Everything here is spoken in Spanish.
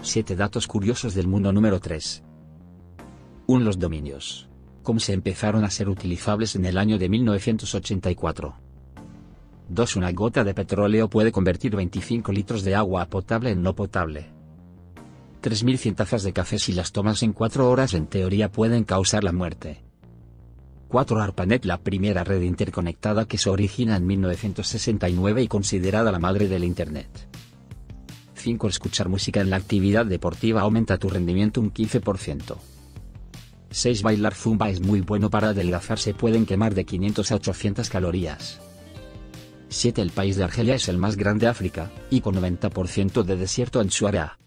7 datos curiosos del mundo número 3. 1. Los dominios. ¿Cómo se empezaron a ser utilizables en el año de 1984? 2. Una gota de petróleo puede convertir 25 litros de agua potable en no potable. 3.100 tazas de café si las tomas en 4 horas en teoría pueden causar la muerte. 4. ARPANET la primera red interconectada que se origina en 1969 y considerada la madre del Internet. 5. Escuchar música en la actividad deportiva aumenta tu rendimiento un 15%. 6. Bailar zumba es muy bueno para adelgazar, se pueden quemar de 500 a 800 calorías. 7. El país de Argelia es el más grande de África, y con 90% de desierto en su área.